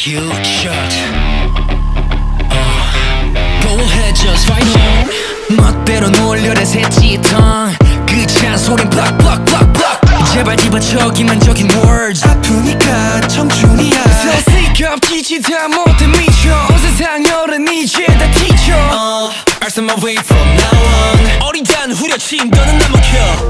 kill shot uh, just fight home 멋대로 놀려라 새치탕 그 잔소린 block block block block 제발 집어쳐 기만적인 words 아프니까 청춘이야 서시갑 지치다 못해 미쳐 온 세상 너는 이제 다 teacher 어, I'll set my way from now on 어리단 후려침 너는 나 먹혀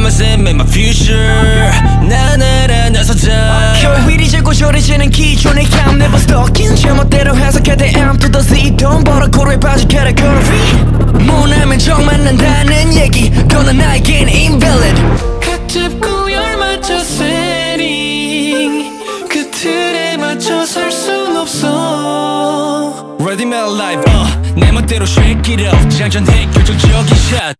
밤만 쌤의 my future. 난 알아 나서자 겨울이 지고 저리지는 기존의 감 Never stalking 제멋대로 해석해 the M to the Z. 돈 벌어 고루에 빠진 category 모나면 정 맞는다는 얘기. 그건 나에겐 invalid. 각 잡고 열 맞춰 setting. 그 틀에 맞춰 설순 없어. Ready my life uh, 내 멋대로 shake it up. 장전해 결정적인 shot